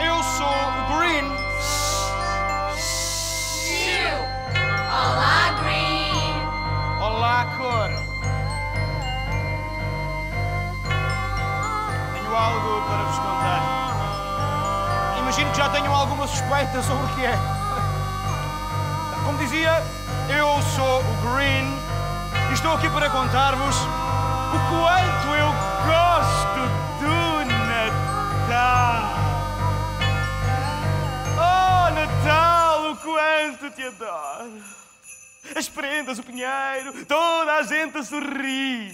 Eu sou o Green. You. Olá, Green. Olá, cor. Tenho algo para vos contar. Imagino que já tenham alguma suspeita sobre o que é. Como dizia, eu sou o Green e estou aqui para contar-vos o quanto eu gosto quanto te adoro. As prendas, o pinheiro, toda a gente a sorrir.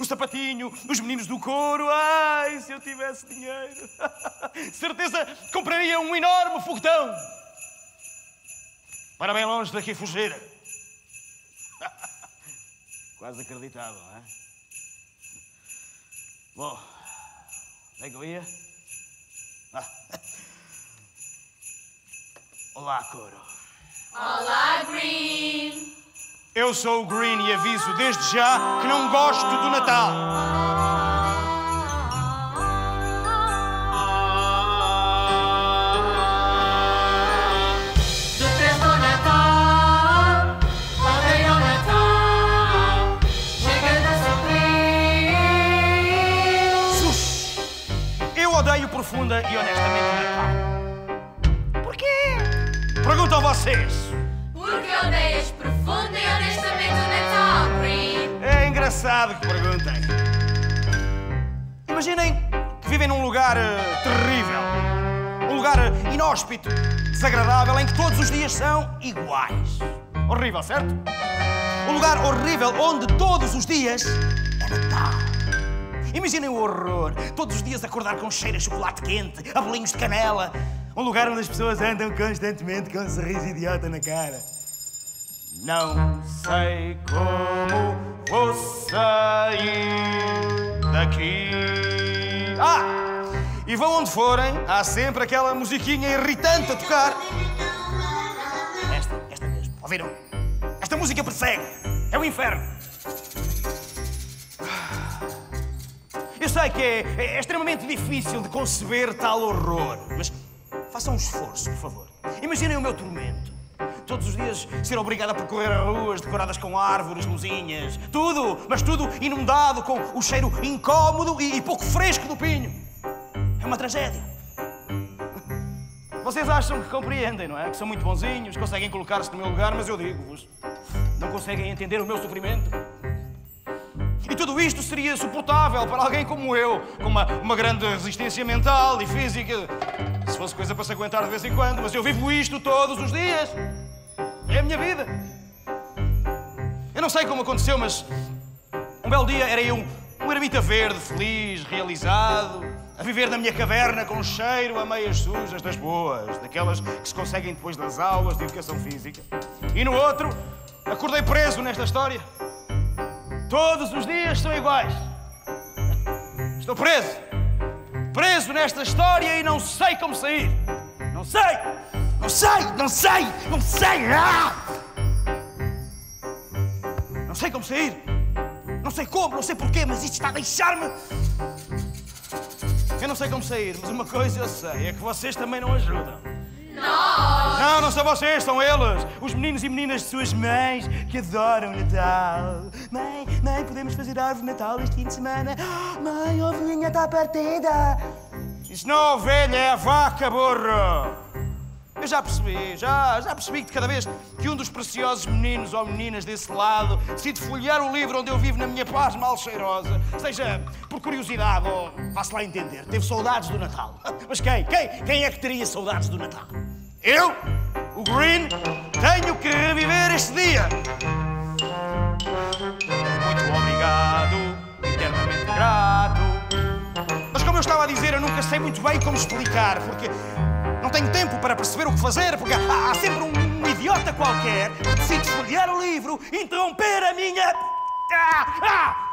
O sapatinho, os meninos do couro. Ai, se eu tivesse dinheiro. Certeza compraria um enorme foguetão. Para bem longe daqui fugir. Quase acreditável, não é? Bom, onde é que eu ia? Ah. Olá, coro. Olá, Green. Eu sou o Green e aviso desde já que não gosto do Natal. Detesto o Natal. Odeio o Natal. Chega de sofrer. Eu odeio profunda e honestamente Perguntam vocês. Porque odeias profunda e honestamente o Natal. É engraçado que perguntem. Imaginem que vivem num lugar eh, terrível. Um lugar eh, inóspito, desagradável, em que todos os dias são iguais. Horrível, certo? Um lugar horrível onde todos os dias é Natal. Imaginem o horror. Todos os dias acordar com cheiro a chocolate quente, a bolinhos de canela. Um lugar onde as pessoas andam constantemente com um sorriso idiota na cara. Não sei como vou sair daqui. Ah! E vão onde forem, há sempre aquela musiquinha irritante a tocar. Esta, esta mesmo. Ouviram? Esta música persegue. É o inferno. Eu sei que é, é extremamente difícil de conceber tal horror, mas façam um esforço, por favor. Imaginem o meu tormento. Todos os dias ser obrigado a percorrer ruas decoradas com árvores, luzinhas, tudo, mas tudo inundado com o cheiro incómodo e, e pouco fresco do pinho. É uma tragédia. Vocês acham que compreendem, não é? Que são muito bonzinhos, conseguem colocar-se no meu lugar, mas eu digo-vos, não conseguem entender o meu sofrimento. E tudo isto seria suportável para alguém como eu, com uma, uma grande resistência mental e física. Se fosse coisa para se aguentar de vez em quando, mas eu vivo isto todos os dias. É a minha vida. Eu não sei como aconteceu, mas um belo dia era eu um, ermita verde, feliz, realizado, a viver na minha caverna com cheiro a meias sujas das boas, daquelas que se conseguem depois das aulas de educação física. E no outro, acordei preso nesta história. Todos os dias são iguais. Estou preso. Preso nesta história e não sei como sair. Não sei! Não sei! Não sei! Não sei! Ah! Não sei como sair. Não sei como, não sei porquê, mas isto está a deixar-me. Eu não sei como sair, mas uma coisa eu sei: é que vocês também não ajudam. Nós. Não, não são vocês, são eles. Os meninos e meninas de suas mães que adoram Natal. Mãe, mãe, podemos fazer árvore de Natal este fim de semana? Mãe, a ovelhinha está partida. Isso não é ovelha, é a vaca, burro. Eu já percebi, já, já percebi que cada vez que um dos preciosos meninos ou meninas desse lado decide folhear o livro onde eu vivo na minha paz mal cheirosa, seja por curiosidade ou faço lá entender, teve saudades do Natal. Mas quem? Quem? Quem é que teria saudades do Natal? Eu, o Green, tenho que reviver este dia. Muito obrigado, eternamente grato. Mas como eu estava a dizer, eu nunca sei muito bem como explicar, porque não tenho tempo para perceber o que fazer, porque há, há sempre um, idiota qualquer que decide folhear o livro interromper a minha. Ah! Ah!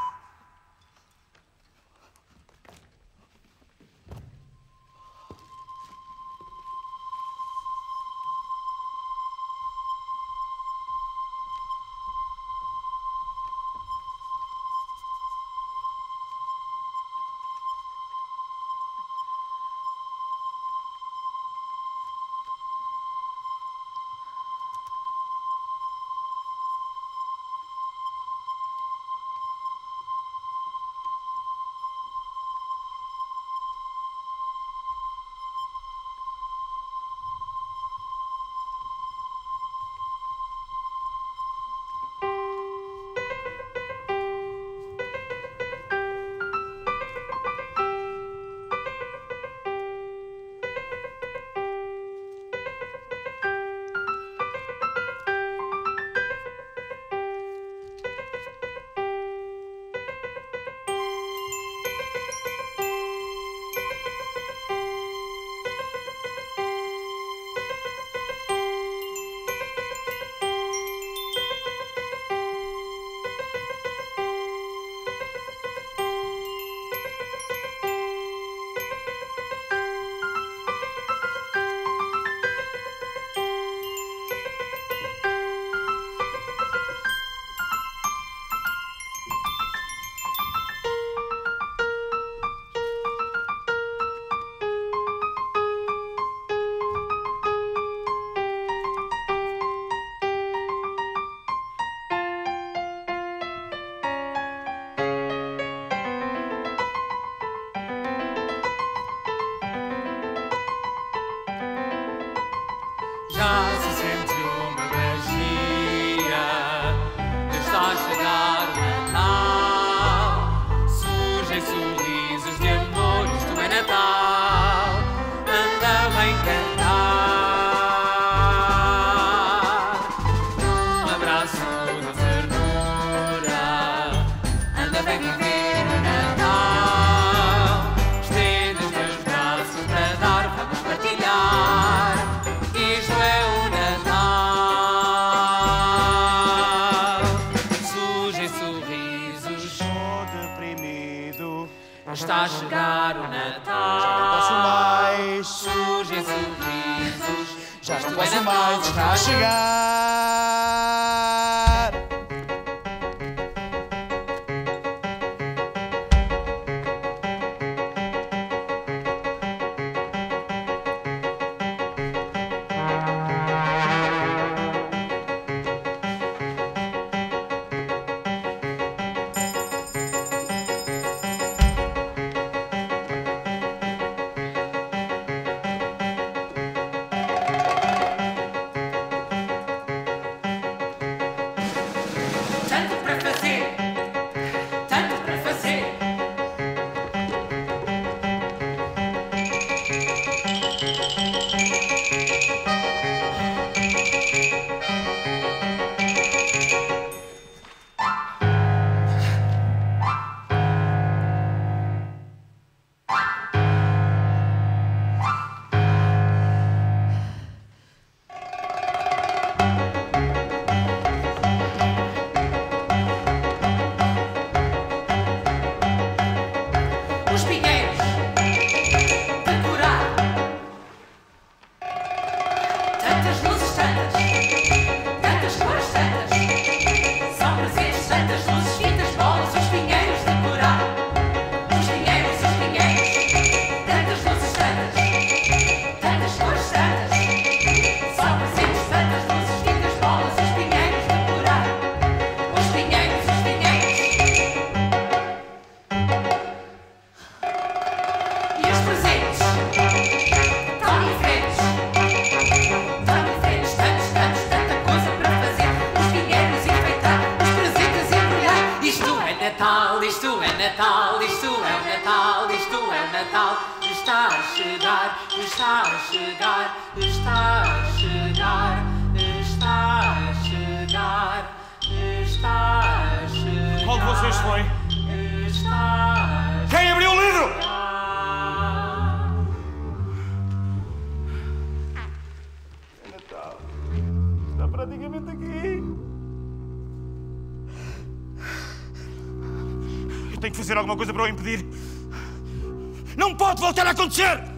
alguma coisa para o impedir. Não pode voltar a acontecer!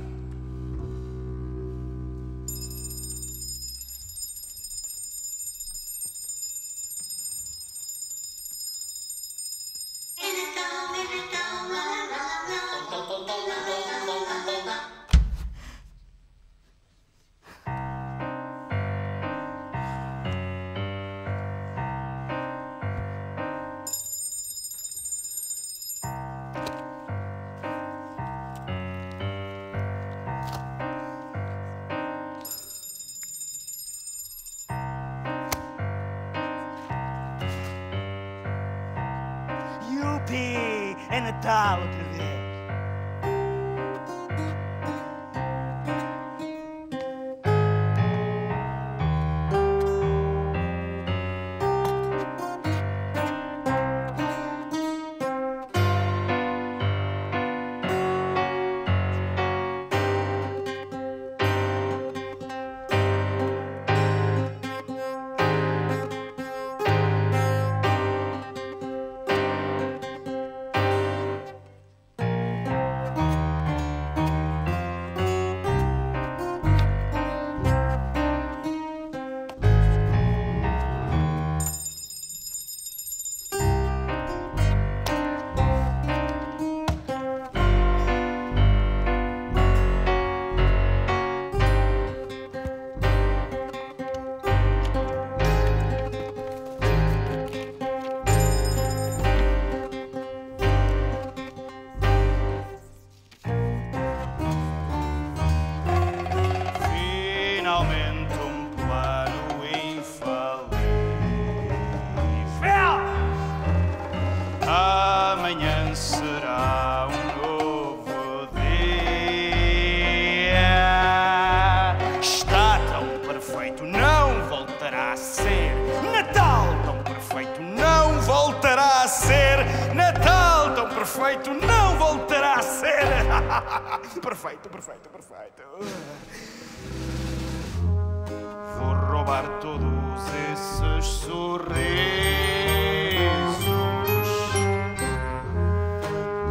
imitá-lo outra vez. perfeito não voltará a ser. Natal tão perfeito não voltará a ser. Natal tão perfeito não voltará a ser. perfeito, perfeito, perfeito. Vou roubar todos esses sorrisos.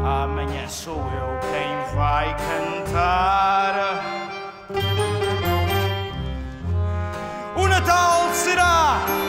Amanhã sou eu quem vai cantar. será.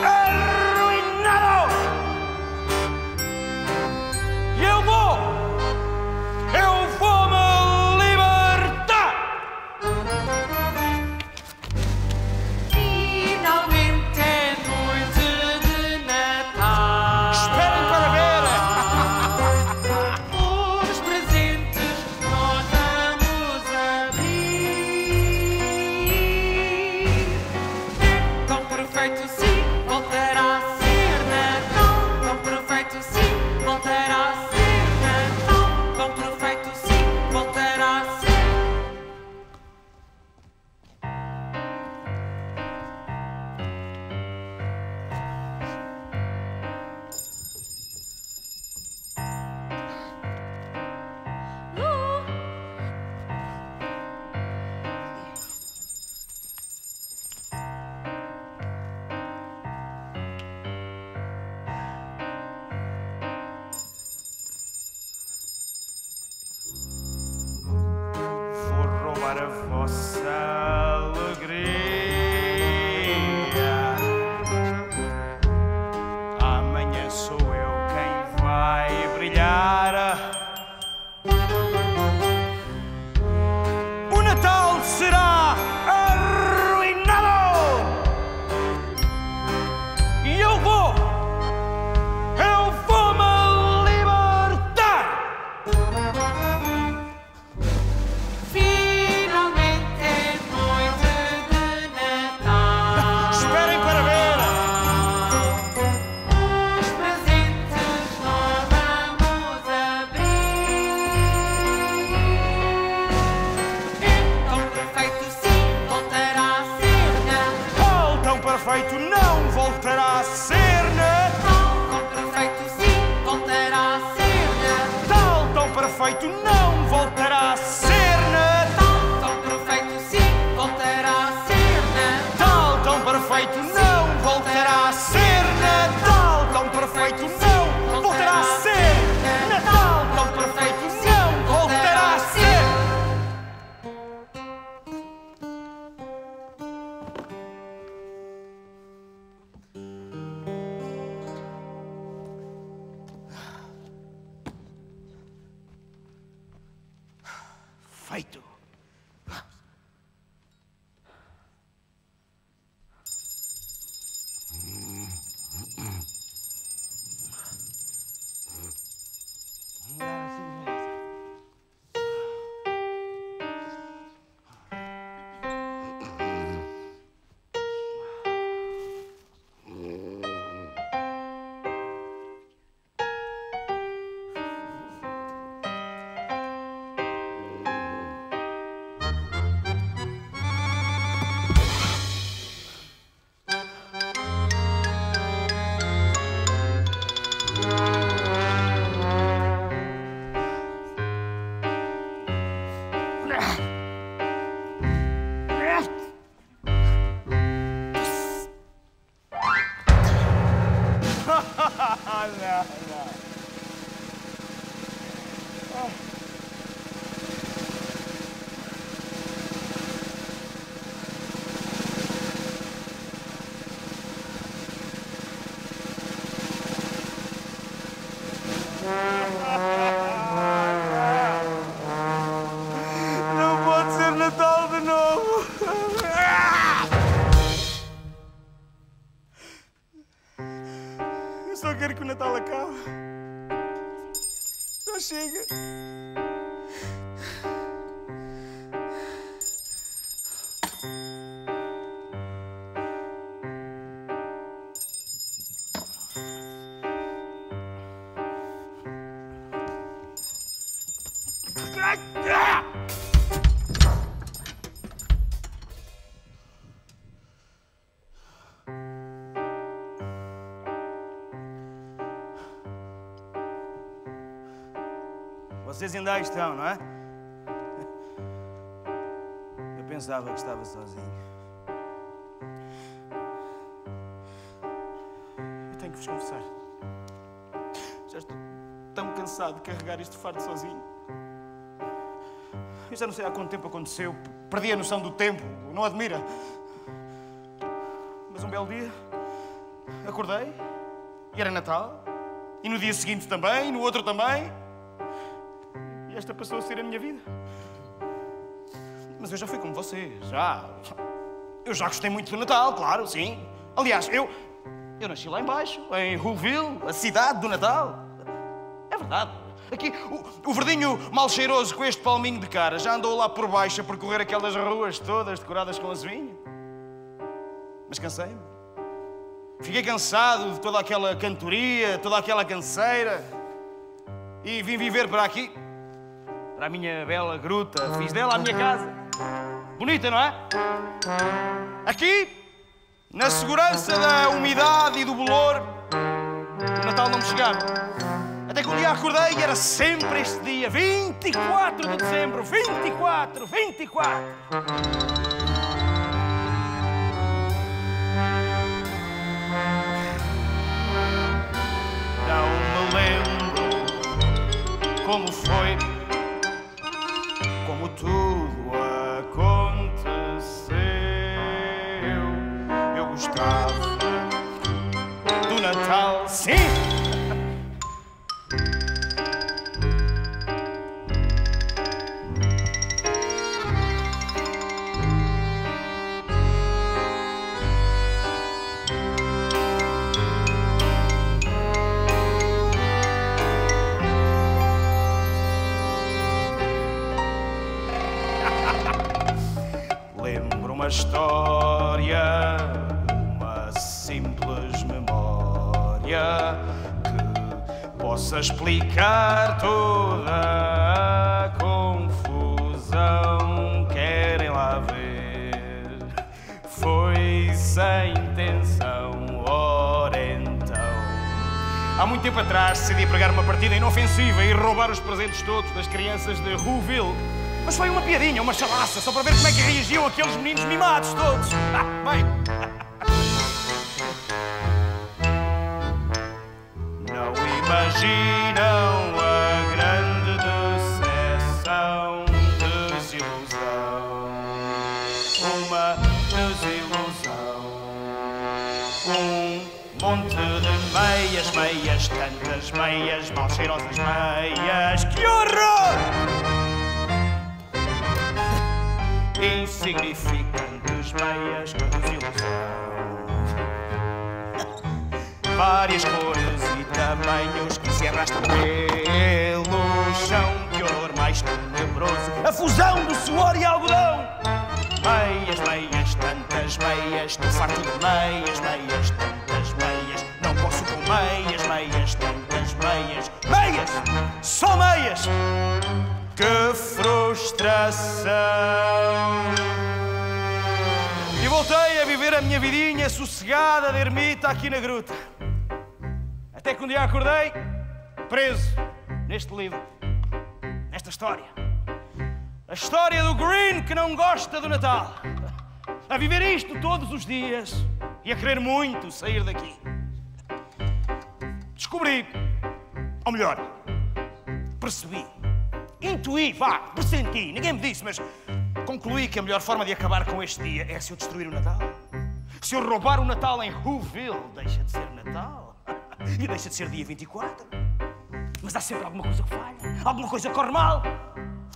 な Vocês ainda estão, não é? Eu pensava que estava sozinho. Eu tenho que vos confessar. Já estou tão cansado de carregar este fardo sozinho. Eu já não sei há quanto tempo aconteceu. Perdi a noção do tempo. Não admira? Mas um belo dia, acordei e era Natal. E no dia seguinte também, e no outro também. Esta passou a ser a minha vida. Mas eu já fui como vocês, já. Eu já gostei muito do Natal, claro, sim. Aliás, eu. Eu nasci lá embaixo, em Rouville, a cidade do Natal. É verdade. Aqui, o, o verdinho mal cheiroso com este palminho de cara já andou lá por baixo a percorrer aquelas ruas todas decoradas com azevinho. Mas cansei-me. Fiquei cansado de toda aquela cantoria, toda aquela canseira. E vim viver para aqui, para a minha bela gruta. Fiz dela a minha casa. Bonita, não é? Aqui, na segurança da umidade e do bolor, o Natal não me chegava. Até que um dia acordei e era sempre este dia, 24 de dezembro, 24, 24. Não me lembro como foi, tudo aconteceu. Eu gostava do Natal, sim. História, uma simples memória que possa explicar toda a confusão. Querem lá ver? Foi sem intenção, ora então. Há muito tempo atrás decidi pregar uma partida inofensiva e roubar os presentes todos das crianças de Rouville. Mas foi uma piadinha, uma chalaça, só para ver como é que reagiam aqueles meninos mimados todos. Ah, bem. Não imaginam a grande decepção, desilusão. Uma desilusão. Um monte de meias, meias, tantas meias, mal cheirosas meias. Que horror! Insignificantes meias, que desilusão. Várias cores e tamanhos que se arrastam pelo chão. Que horror mais tenebroso! A fusão do suor e algodão! Meias, meias, tantas meias, estou farto de meias, meias, tantas meias. Não posso com meias, meias, tantas meias. Meias! Só meias! Que frustração! Voltei a viver a minha vidinha sossegada de ermita aqui na gruta. Até que um dia acordei preso neste livro, nesta história. A história do Green que não gosta do Natal. A viver isto todos os dias e a querer muito sair daqui. Descobri, ou melhor, percebi, intuí, vá, pressenti, ninguém me disse, mas concluí que a melhor forma de acabar com este dia é se eu destruir o Natal. Se eu roubar o Natal em Whoville, deixa de ser Natal. E deixa de ser dia 24. Mas há sempre alguma coisa que falha, alguma coisa que corre mal.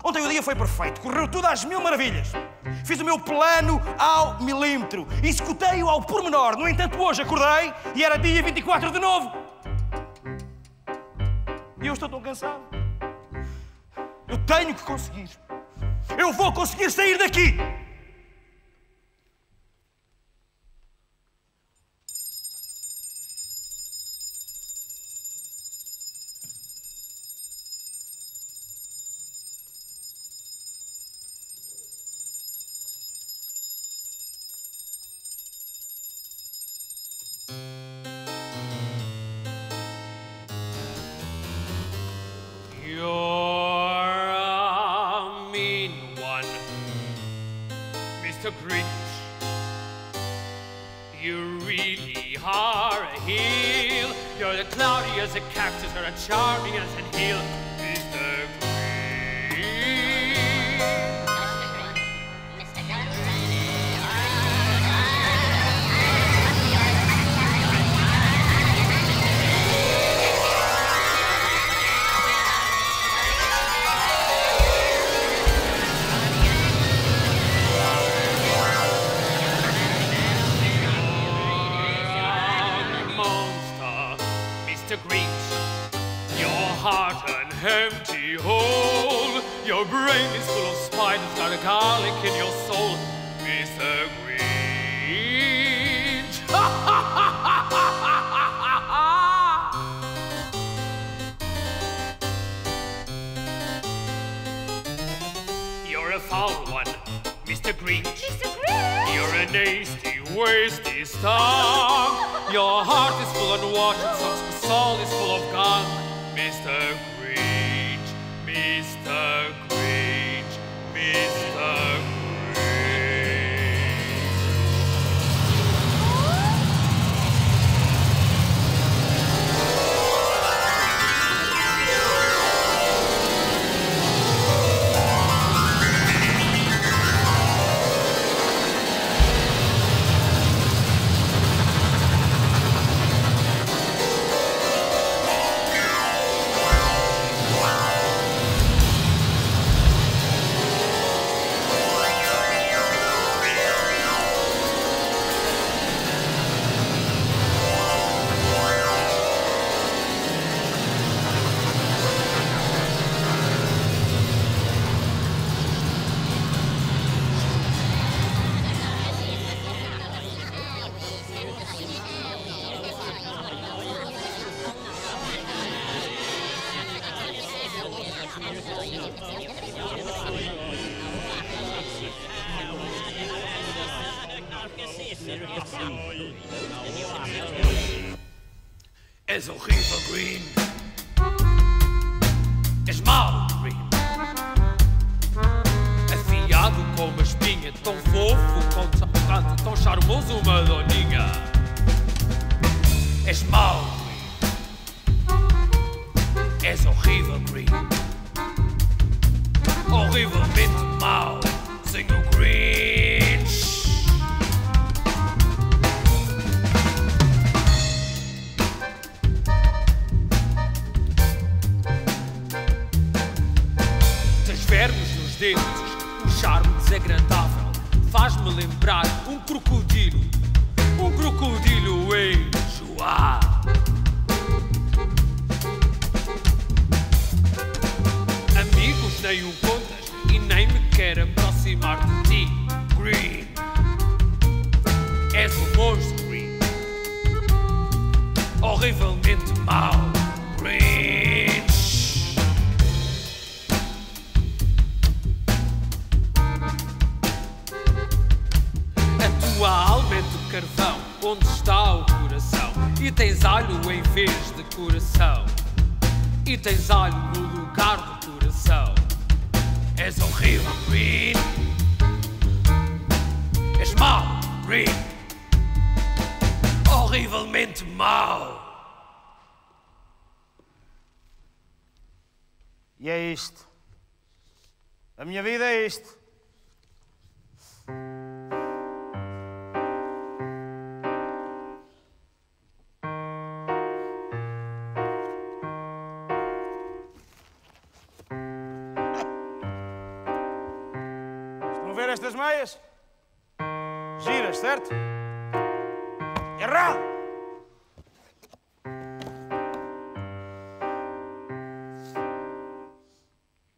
Ontem o dia foi perfeito, correu tudo às mil maravilhas. Fiz o meu plano ao milímetro, executei-o ao pormenor. No entanto, hoje acordei e era dia 24 de novo. E eu estou tão cansado. Eu tenho que conseguir. Eu vou conseguir sair daqui. As a cactus or a charming as an heel, És horrível, Green. Onde está o coração? E tens alho em vez de coração. E tens alho no lugar do coração. És horrível, Green. És mau, Green. Horrivelmente mau. E é isto. A minha vida é isto. Meias? Giras, certo? Errado!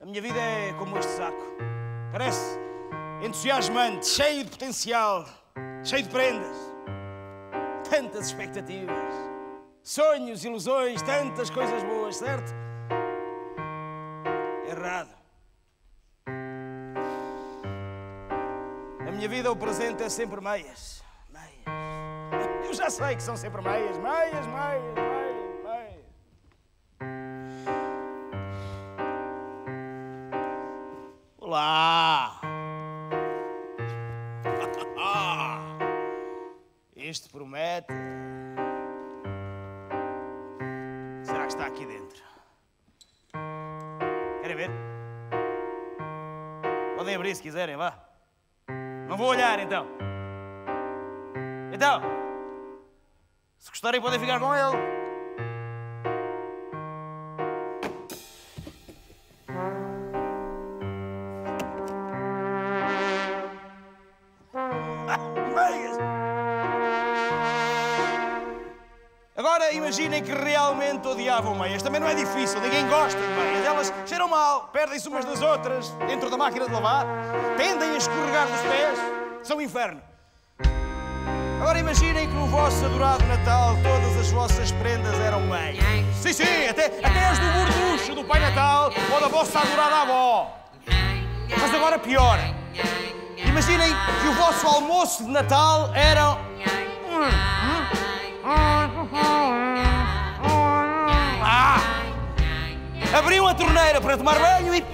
A minha vida é como este saco. Parece entusiasmante, cheio de potencial, cheio de prendas. Tantas expectativas, sonhos, ilusões, tantas coisas boas, certo? Errado. Minha vida, o presente é sempre meias. Meias. Eu já sei que são sempre meias, meias, meias, meias, meias. Olá! isto promete. Será que está aqui dentro? Querem ver? Podem abrir se quiserem, vá. Não vou olhar então. Então, se gostarem, podem ficar com ele. Imaginem que realmente odiavam meias. Também não é difícil, ninguém gosta de meias. Elas cheiram mal, perdem-se umas das outras dentro da máquina de lavar, tendem a escorregar dos pés. São um inferno. Agora imaginem que no vosso adorado Natal todas as vossas prendas eram meias. Sim, sim, até, até as do gorducho do Pai Natal ou da vossa adorada avó. Mas agora pior. Imaginem que o vosso almoço de Natal era. Ah! Abriam a torneira para tomar banho e.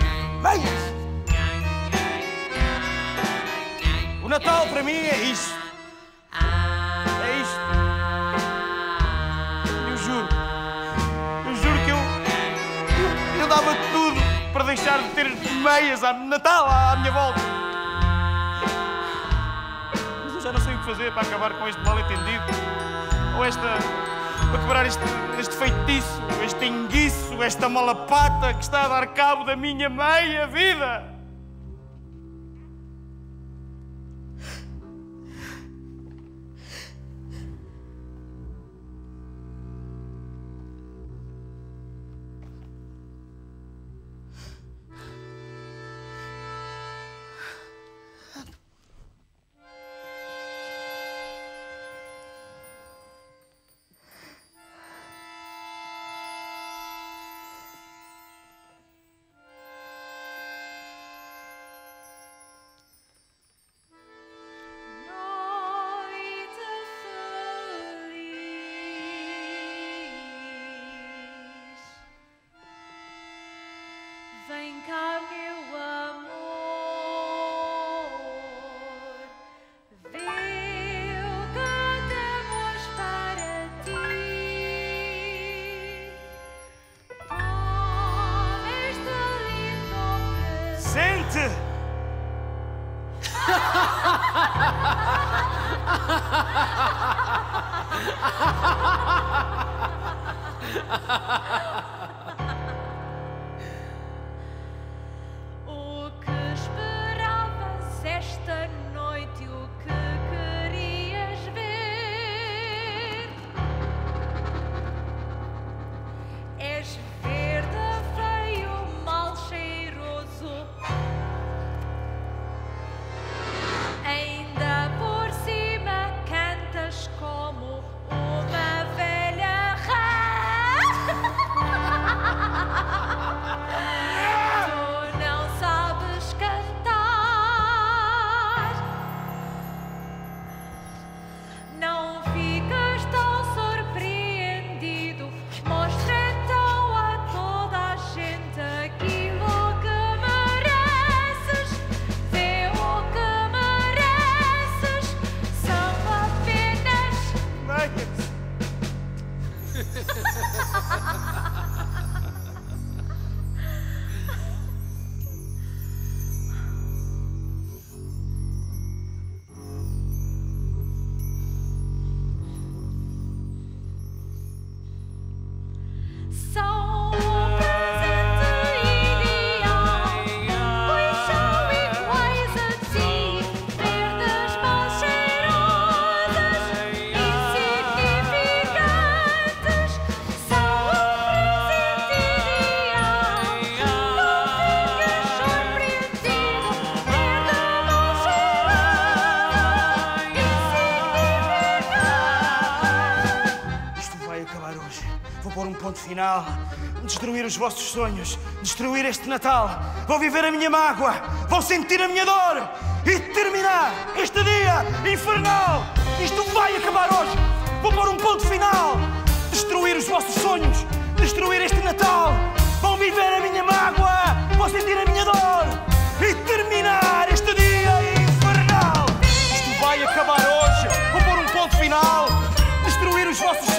Meias! O Natal para mim é isto. É isto. Eu juro. Eu juro que eu. Eu, eu dava tudo para deixar de ter meias a Natal à minha volta. Mas eu já não sei o que fazer para acabar com este mal entendido. Ou esta. Para quebrar este, este feitiço, este enguiço, esta malapata que está a dar cabo da minha meia vida. Ponto final. Destruir os vossos sonhos. Destruir este Natal. Vou viver a minha mágoa. Vou sentir a minha dor. E terminar este dia infernal. Isto vai acabar hoje. Vou pôr um ponto final. Destruir os vossos sonhos. Destruir este Natal. Vou viver a minha mágoa. Vou sentir a minha dor. E terminar este dia infernal. Isto vai acabar hoje. Vou pôr um ponto final. Estou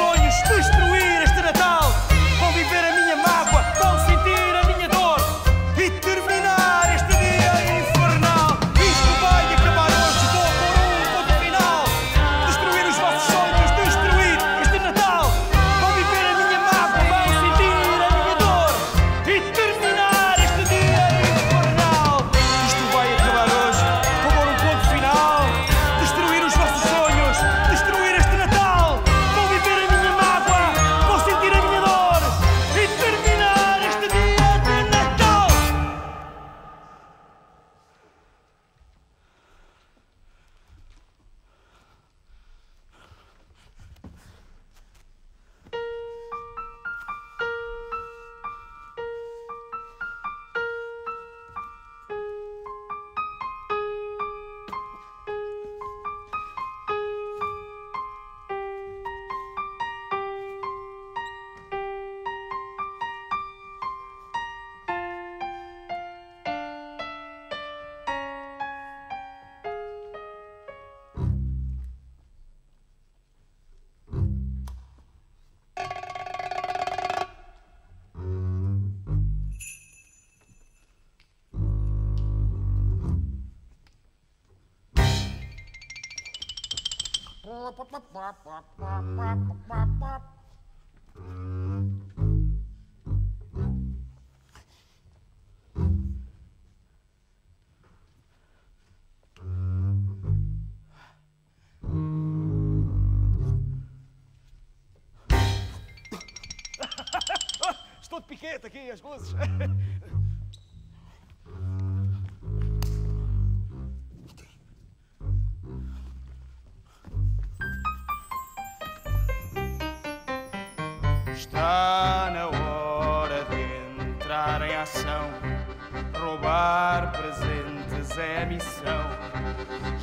de piquete aqui, as luzes. Está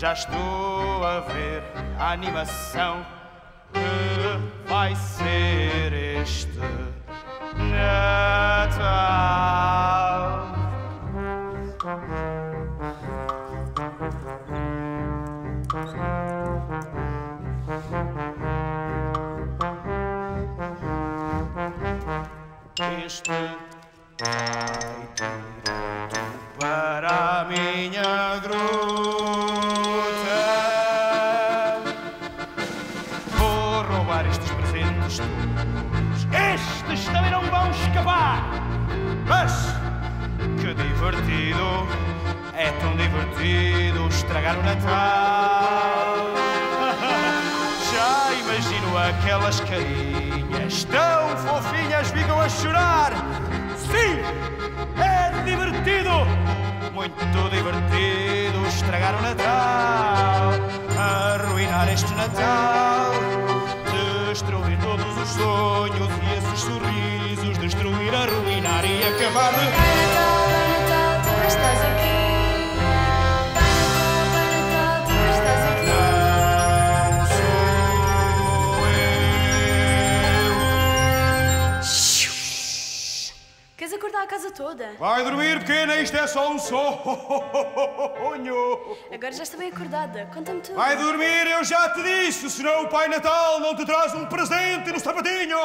Já estou a ver a animação arruinar e acabar de. Natal. Natal, estás aqui. Queres acordar a casa toda? Vai dormir, pequena, isto é só um sonho. Agora já estou bem acordada. Conta-me tudo. Vai dormir, eu já te disse, senão o Pai Natal não te traz um presente no sapatinho.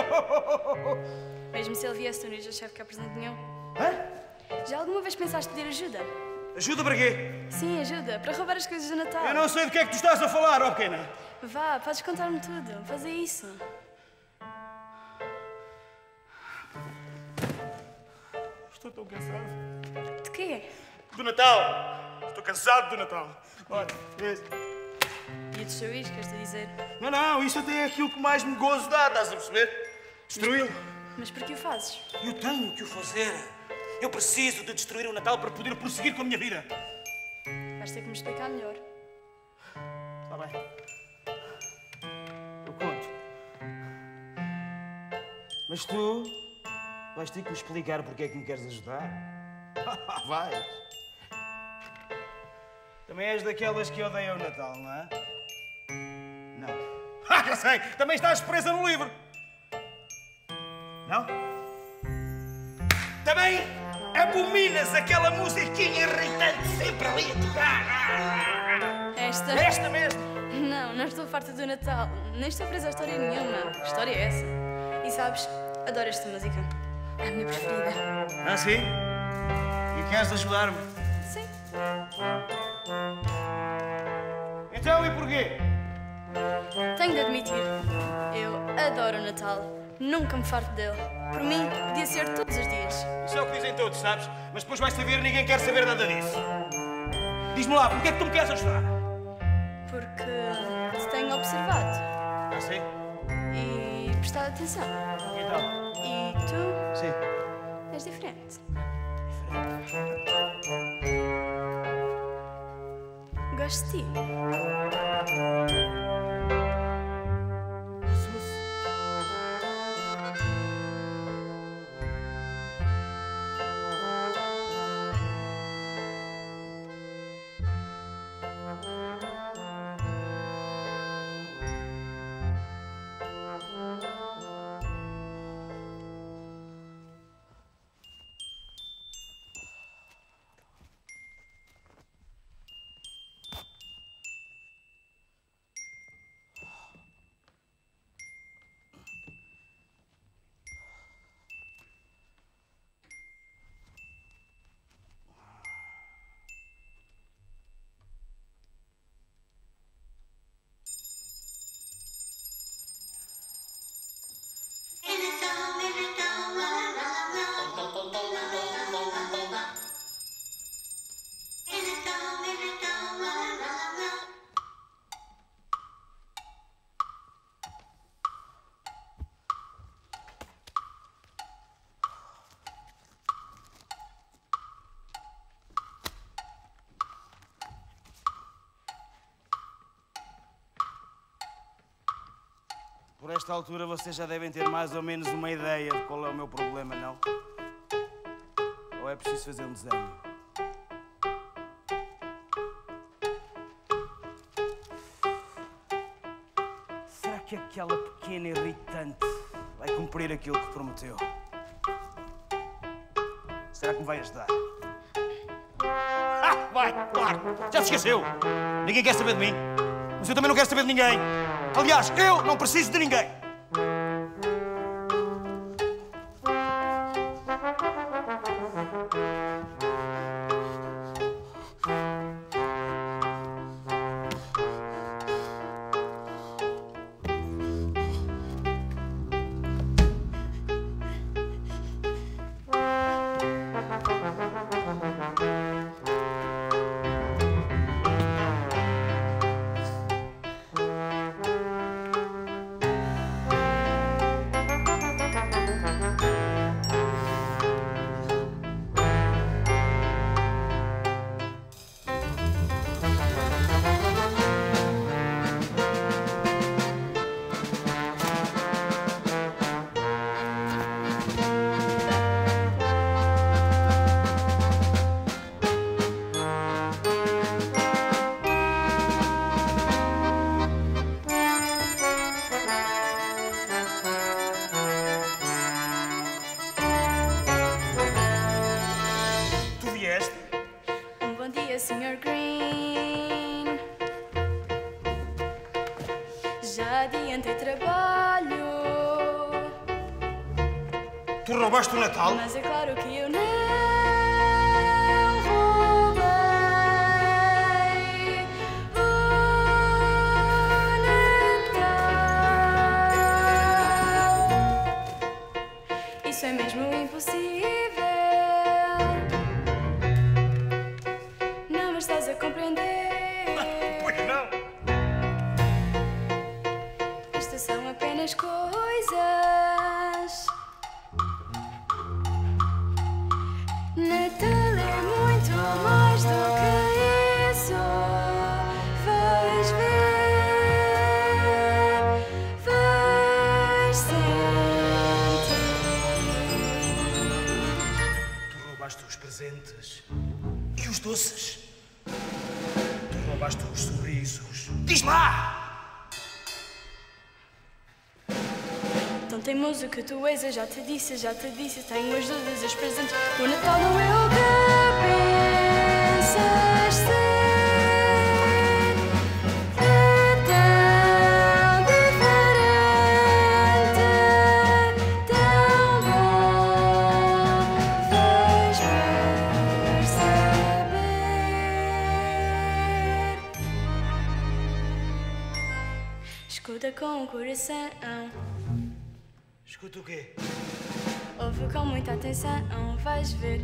Mesmo se ele viesse, ias achar que há presente nenhum. Hã? Já alguma vez pensaste pedir ajuda? Ajuda para quê? Sim, ajuda. Para roubar as coisas do Natal. Eu não sei do que é que tu estás a falar, ó pequena. Vá, podes contar-me tudo. Fazer isso. Estou tão cansado. De quê? Do Natal. Estou cansado do Natal. Olha, vês? E dos seus, queres-te dizer? Não, não, isso até é aquilo que mais me gozo dá, estás a perceber? Destruí-lo. Mas por que o fazes? Eu tenho que o fazer. Eu preciso de destruir o Natal para poder prosseguir com a minha vida. Vais ter que me explicar melhor. Está bem. Eu conto. Mas tu vais ter que me explicar porque é que me queres ajudar. Vais. Também és daquelas que odeiam o Natal, não é? Não. Ah, já sei! Também estás presa no livro. Não? Também abominas aquela musiquinha irritante sempre ali a tocar. Esta? Esta mesmo. Não, não estou farta do Natal. Nem estou presa a história nenhuma. História é essa. E sabes, adoro esta música. É a minha preferida. Ah, sim? E queres ajudar-me? Sim. Então, e porquê? Tenho de admitir, eu adoro o Natal. Nunca me farto dele. Por mim, podia ser todos os dias. Isso é o que dizem todos, sabes? Mas depois vais saber ninguém quer saber nada disso. Diz-me lá, porquê é que tu me queres ajudar? Porque te tenho observado Ah, sim? e prestado atenção. E então? E tu Sim. és diferente. Gosto de ti. Esta altura vocês já devem ter mais ou menos uma ideia de qual é o meu problema, não? Ou é preciso fazer um desenho? Será que aquela pequena irritante vai cumprir aquilo que prometeu? Será que me vai ajudar? Ah, vai, claro! Já se esqueceu! Ninguém quer saber de mim. Mas eu também não quero saber de ninguém. Aliás, eu não preciso de ninguém. Coisas. Natal é muito mais do que isso. Vais ver, vais sentir. Tu roubaste os presentes e os doces. Tu roubaste os sorrisos. Diz lá! Teimoso que tu és, eu já te disse, já te disse. Tenho as dúvidas, presentes. O Natal não é o que Escuta o quê? Ouve com muita atenção, vais ver.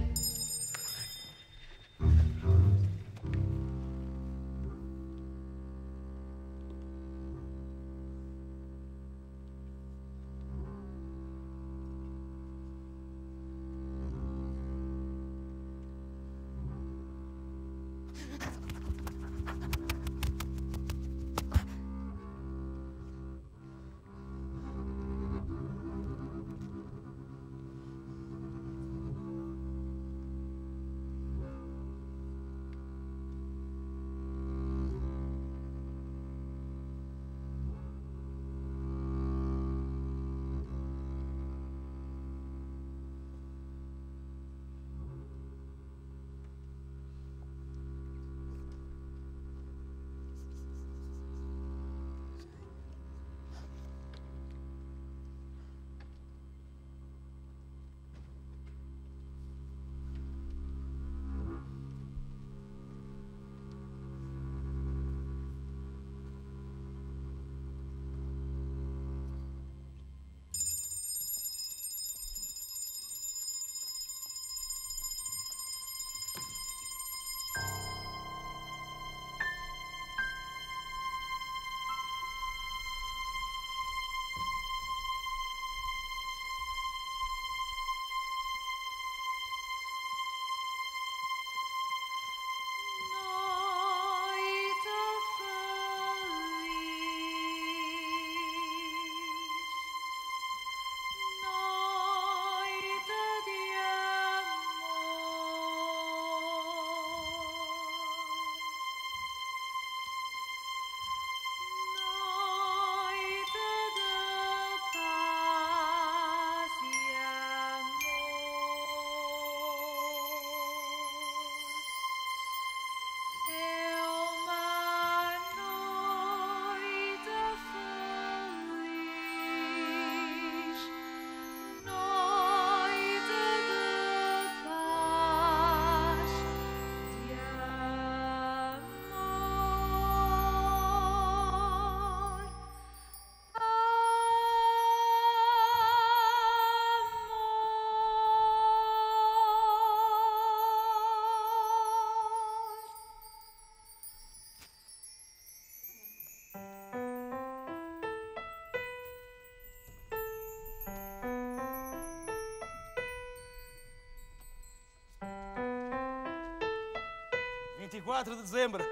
24 de dezembro.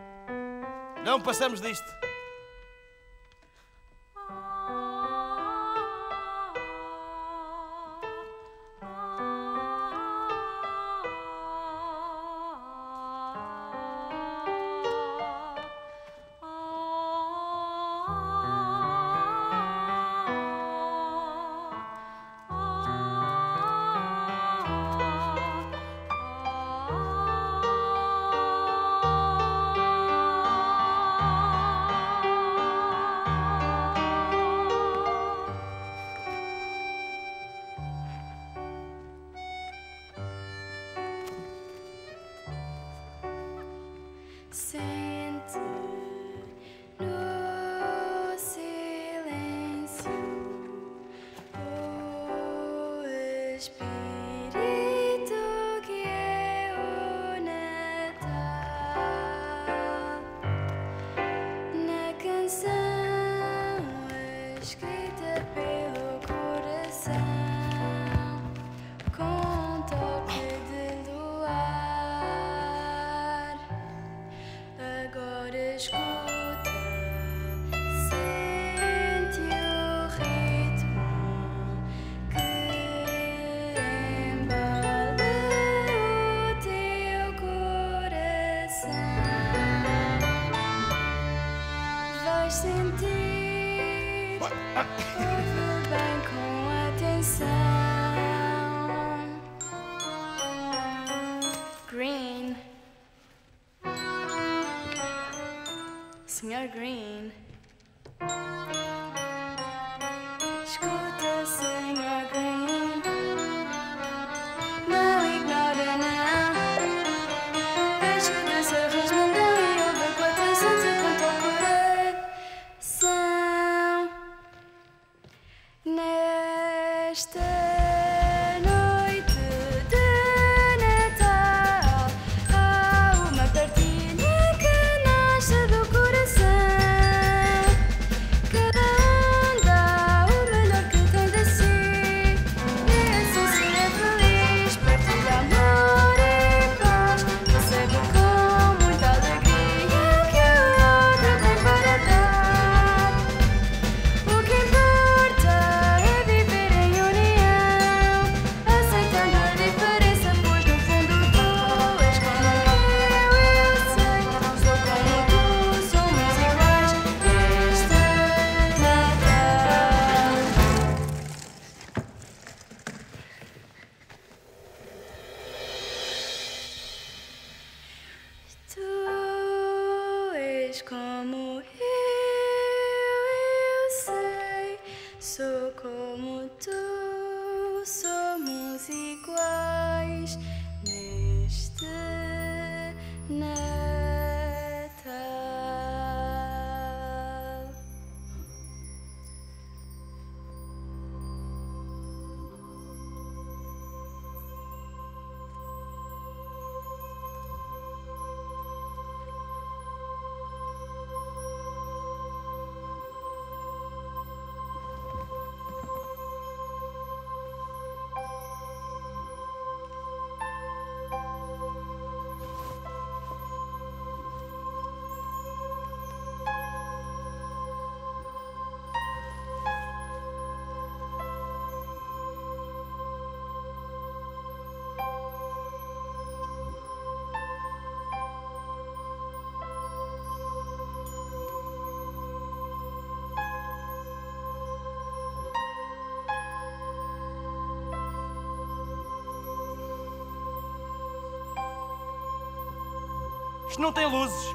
Não passamos disto. Isto não tem luzes.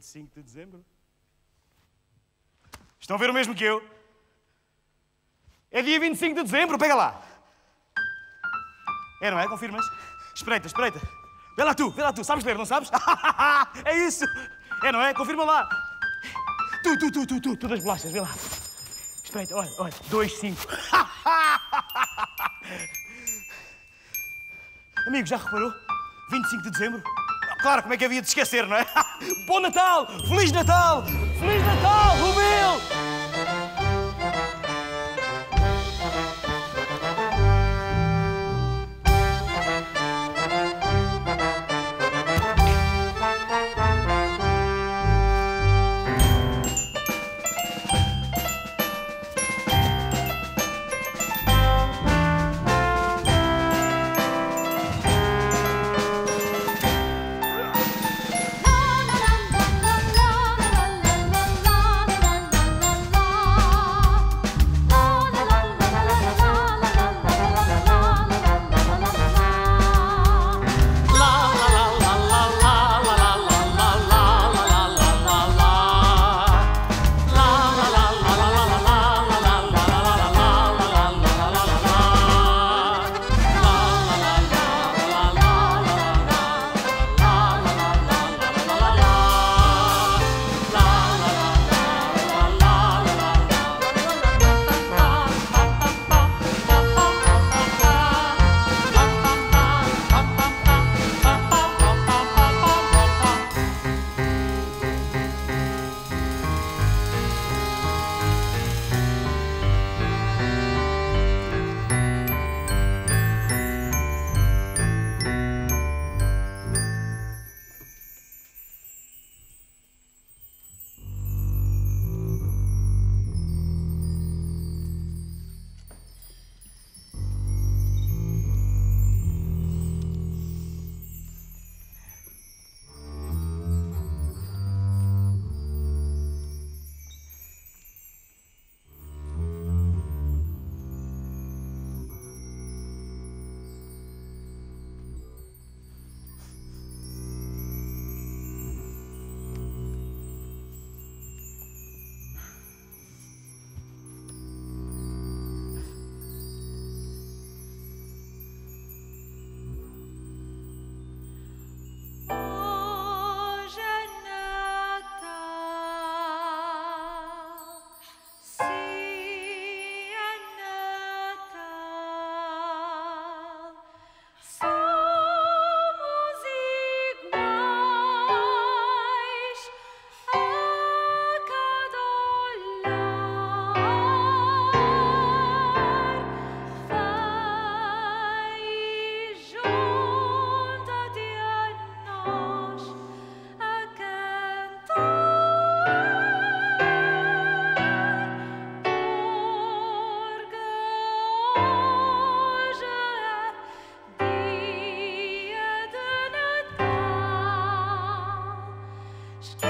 25 de dezembro. Estão a ver o mesmo que eu? É dia 25 de dezembro, pega lá. É, não é? Confirmas? Espreita, espreita. Vê lá tu, vê lá tu. Sabes ler, não sabes? é isso. É, não é? Confirma lá. Tu, tu, tu, tu, tu, tu das bolachas, vê lá. Espreita, olha, olha. 2, 5. Amigo, já reparou? 25 de dezembro? Claro, como é que havia de esquecer, não é? Bom Natal! Feliz Natal! Feliz Natal, Rubel! Thanks.